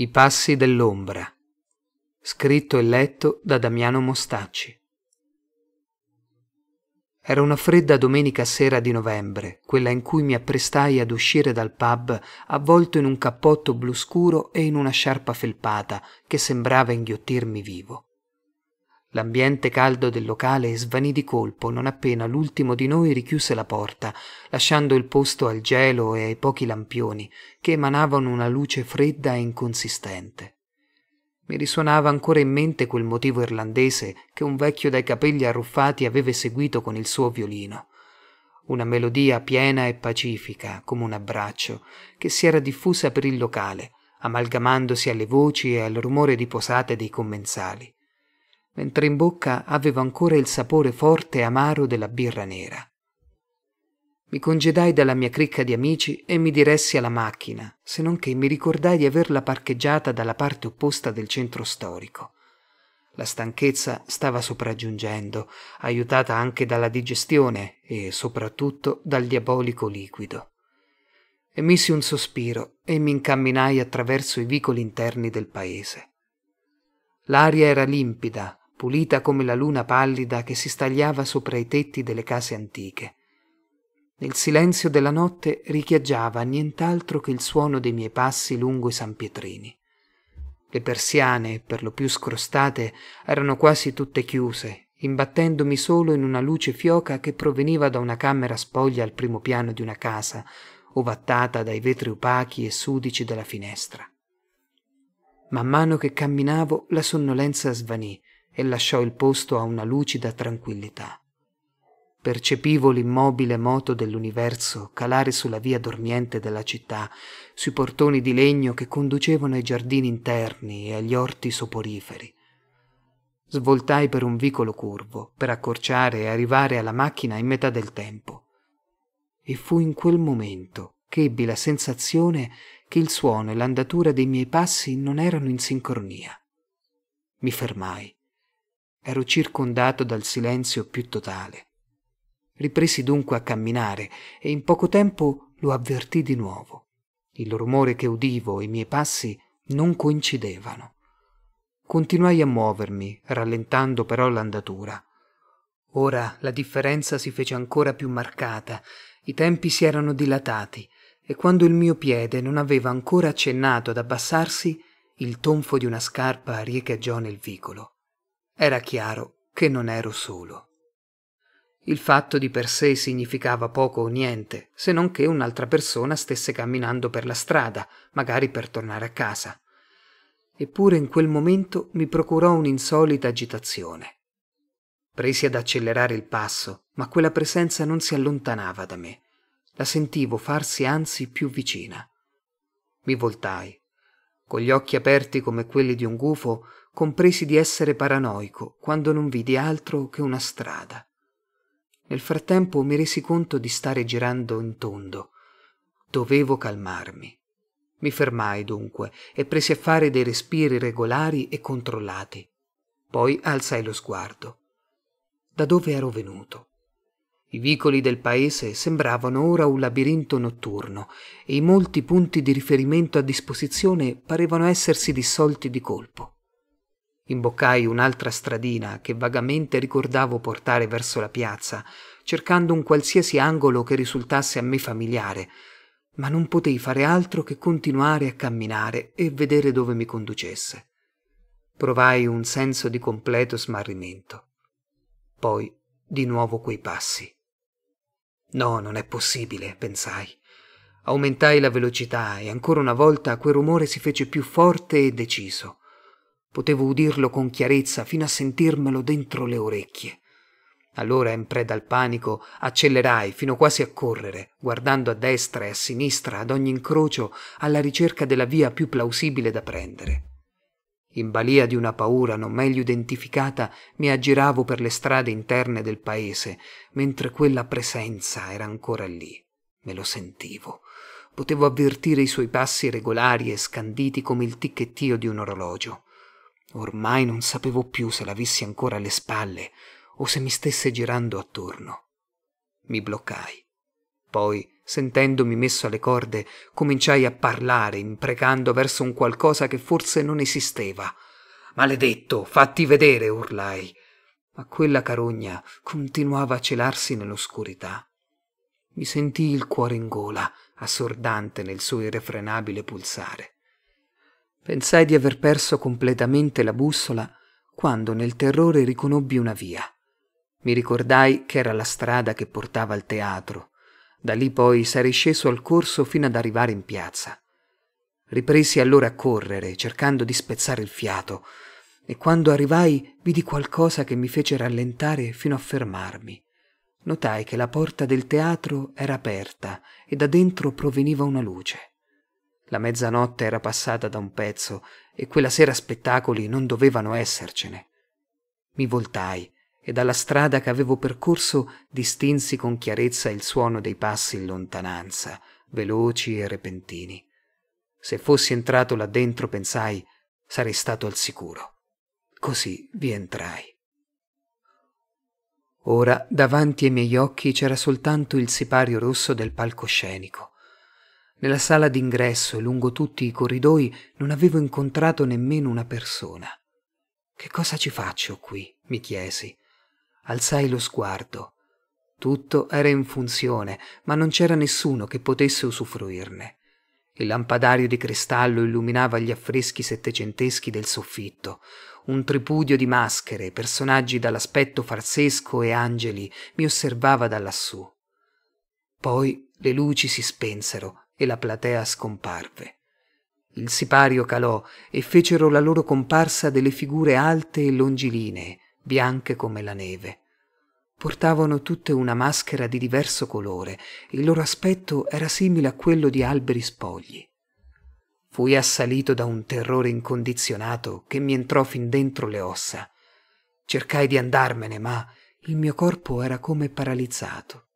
I passi dell'ombra. Scritto e letto da Damiano Mostacci. Era una fredda domenica sera di novembre, quella in cui mi apprestai ad uscire dal pub avvolto in un cappotto blu scuro e in una sciarpa felpata che sembrava inghiottirmi vivo. L'ambiente caldo del locale svanì di colpo non appena l'ultimo di noi richiuse la porta, lasciando il posto al gelo e ai pochi lampioni che emanavano una luce fredda e inconsistente. Mi risuonava ancora in mente quel motivo irlandese che un vecchio dai capelli arruffati aveva eseguito con il suo violino. Una melodia piena e pacifica, come un abbraccio, che si era diffusa per il locale, amalgamandosi alle voci e al rumore di posate dei commensali, mentre in bocca avevo ancora il sapore forte e amaro della birra nera. Mi congedai dalla mia cricca di amici e mi diressi alla macchina, se non che mi ricordai di averla parcheggiata dalla parte opposta del centro storico. La stanchezza stava sopraggiungendo, aiutata anche dalla digestione e soprattutto dal diabolico liquido. Emisi un sospiro e mi incamminai attraverso i vicoli interni del paese. L'aria era limpida, pulita come la luna pallida che si stagliava sopra i tetti delle case antiche nel silenzio della notte richiaggiava nient'altro che il suono dei miei passi lungo i sanpietrini. Le persiane, per lo più scrostate, erano quasi tutte chiuse, imbattendomi solo in una luce fioca che proveniva da una camera spoglia al primo piano di una casa, ovattata dai vetri opachi e sudici della finestra. Man mano che camminavo la sonnolenza svanì e lasciò il posto a una lucida tranquillità. Percepivo l'immobile moto dell'universo calare sulla via dormiente della città, sui portoni di legno che conducevano ai giardini interni e agli orti soporiferi. Svoltai per un vicolo curvo, per accorciare e arrivare alla macchina in metà del tempo. E fu in quel momento che ebbi la sensazione che il suono e l'andatura dei miei passi non erano in sincronia. Mi fermai. Ero circondato dal silenzio più totale. Ripresi dunque a camminare e in poco tempo lo avvertì di nuovo. Il rumore che udivo e i miei passi non coincidevano. Continuai a muovermi, rallentando però l'andatura. Ora la differenza si fece ancora più marcata, i tempi si erano dilatati e quando il mio piede non aveva ancora accennato ad abbassarsi, il tonfo di una scarpa riecheggiò nel vicolo. Era chiaro che non ero solo. Il fatto di per sé significava poco o niente, se non che un'altra persona stesse camminando per la strada, magari per tornare a casa. Eppure in quel momento mi procurò un'insolita agitazione. Presi ad accelerare il passo, ma quella presenza non si allontanava da me. La sentivo farsi anzi più vicina. Mi voltai. Con gli occhi aperti come quelli di un gufo, compresi di essere paranoico quando non vidi altro che una strada. Nel frattempo mi resi conto di stare girando in tondo. Dovevo calmarmi. Mi fermai dunque e presi a fare dei respiri regolari e controllati. Poi alzai lo sguardo. Da dove ero venuto? I vicoli del paese sembravano ora un labirinto notturno e i molti punti di riferimento a disposizione parevano essersi dissolti di colpo. Imboccai un'altra stradina che vagamente ricordavo portare verso la piazza, cercando un qualsiasi angolo che risultasse a me familiare, ma non potei fare altro che continuare a camminare e vedere dove mi conducesse. Provai un senso di completo smarrimento. Poi di nuovo quei passi. No, non è possibile, pensai. Aumentai la velocità e ancora una volta quel rumore si fece più forte e deciso. Potevo udirlo con chiarezza fino a sentirmelo dentro le orecchie. Allora, in preda al panico, accelerai fino quasi a correre, guardando a destra e a sinistra ad ogni incrocio alla ricerca della via più plausibile da prendere. In balia di una paura non meglio identificata, mi aggiravo per le strade interne del paese, mentre quella presenza era ancora lì. Me lo sentivo. Potevo avvertire i suoi passi regolari e scanditi come il ticchettio di un orologio. Ormai non sapevo più se l'avessi ancora alle spalle o se mi stesse girando attorno. Mi bloccai. Poi, Sentendomi messo alle corde, cominciai a parlare, imprecando verso un qualcosa che forse non esisteva. Maledetto, fatti vedere, urlai. Ma quella carogna continuava a celarsi nell'oscurità. Mi sentii il cuore in gola, assordante nel suo irrefrenabile pulsare. Pensai di aver perso completamente la bussola quando nel terrore riconobbi una via. Mi ricordai che era la strada che portava al teatro da lì poi sarei sceso al corso fino ad arrivare in piazza. Ripresi allora a correre, cercando di spezzare il fiato, e quando arrivai vidi qualcosa che mi fece rallentare fino a fermarmi. Notai che la porta del teatro era aperta e da dentro proveniva una luce. La mezzanotte era passata da un pezzo e quella sera spettacoli non dovevano essercene. Mi voltai e dalla strada che avevo percorso distinsi con chiarezza il suono dei passi in lontananza, veloci e repentini. Se fossi entrato là dentro, pensai, sarei stato al sicuro. Così vi entrai. Ora davanti ai miei occhi c'era soltanto il sipario rosso del palcoscenico. Nella sala d'ingresso e lungo tutti i corridoi non avevo incontrato nemmeno una persona. Che cosa ci faccio qui? mi chiesi alzai lo sguardo. Tutto era in funzione, ma non c'era nessuno che potesse usufruirne. Il lampadario di cristallo illuminava gli affreschi settecenteschi del soffitto. Un tripudio di maschere, personaggi dall'aspetto farsesco e angeli mi osservava da lassù. Poi le luci si spensero e la platea scomparve. Il sipario calò e fecero la loro comparsa delle figure alte e longilinee, bianche come la neve. Portavano tutte una maschera di diverso colore, il loro aspetto era simile a quello di alberi spogli. Fui assalito da un terrore incondizionato che mi entrò fin dentro le ossa. Cercai di andarmene, ma il mio corpo era come paralizzato.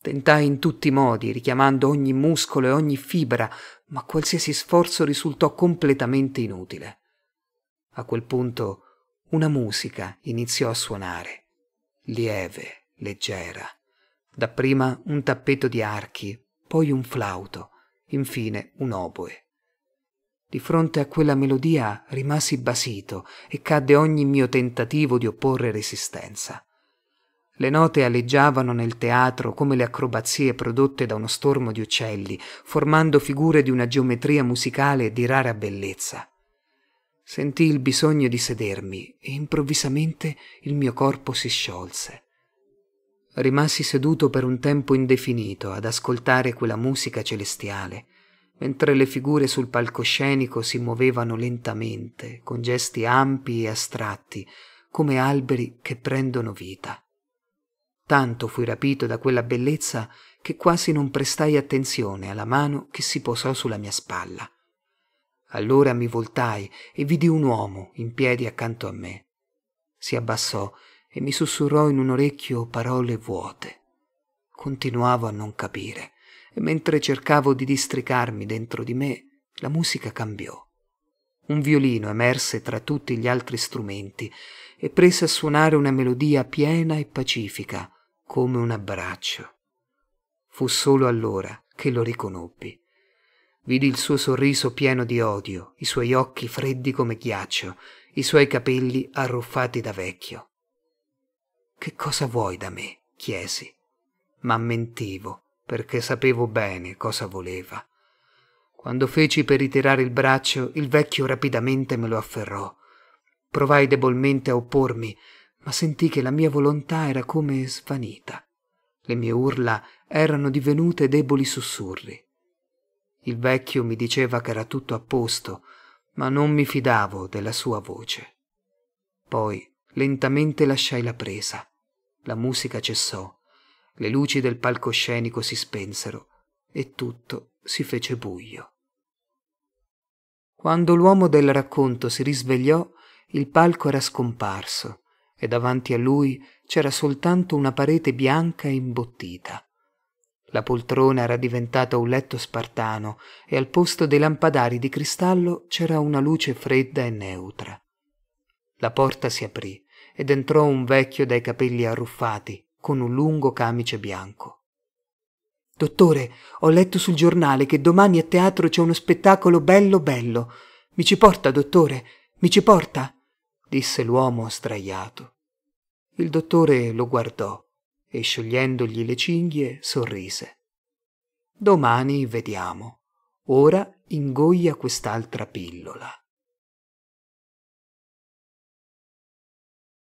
Tentai in tutti i modi, richiamando ogni muscolo e ogni fibra, ma qualsiasi sforzo risultò completamente inutile. A quel punto una musica iniziò a suonare, lieve, leggera. Dapprima un tappeto di archi, poi un flauto, infine un oboe. Di fronte a quella melodia rimasi basito e cadde ogni mio tentativo di opporre resistenza. Le note aleggiavano nel teatro come le acrobazie prodotte da uno stormo di uccelli, formando figure di una geometria musicale di rara bellezza. Sentii il bisogno di sedermi e improvvisamente il mio corpo si sciolse. Rimasi seduto per un tempo indefinito ad ascoltare quella musica celestiale, mentre le figure sul palcoscenico si muovevano lentamente, con gesti ampi e astratti, come alberi che prendono vita. Tanto fui rapito da quella bellezza che quasi non prestai attenzione alla mano che si posò sulla mia spalla. Allora mi voltai e vidi un uomo in piedi accanto a me. Si abbassò e mi sussurrò in un orecchio parole vuote. Continuavo a non capire e mentre cercavo di districarmi dentro di me, la musica cambiò. Un violino emerse tra tutti gli altri strumenti e prese a suonare una melodia piena e pacifica, come un abbraccio. Fu solo allora che lo riconobbi. Vidi il suo sorriso pieno di odio, i suoi occhi freddi come ghiaccio, i suoi capelli arruffati da vecchio. Che cosa vuoi da me? chiesi, ma mentivo, perché sapevo bene cosa voleva. Quando feci per ritirare il braccio, il vecchio rapidamente me lo afferrò. Provai debolmente a oppormi, ma sentii che la mia volontà era come svanita. Le mie urla erano divenute deboli sussurri. Il vecchio mi diceva che era tutto a posto, ma non mi fidavo della sua voce. Poi lentamente lasciai la presa. La musica cessò, le luci del palcoscenico si spensero e tutto si fece buio. Quando l'uomo del racconto si risvegliò, il palco era scomparso e davanti a lui c'era soltanto una parete bianca e imbottita. La poltrona era diventata un letto spartano e al posto dei lampadari di cristallo c'era una luce fredda e neutra. La porta si aprì ed entrò un vecchio dai capelli arruffati, con un lungo camice bianco. Dottore, ho letto sul giornale che domani a teatro c'è uno spettacolo bello bello. Mi ci porta, dottore? Mi ci porta? disse l'uomo sdraiato. Il dottore lo guardò e sciogliendogli le cinghie sorrise. Domani vediamo. Ora ingoia quest'altra pillola.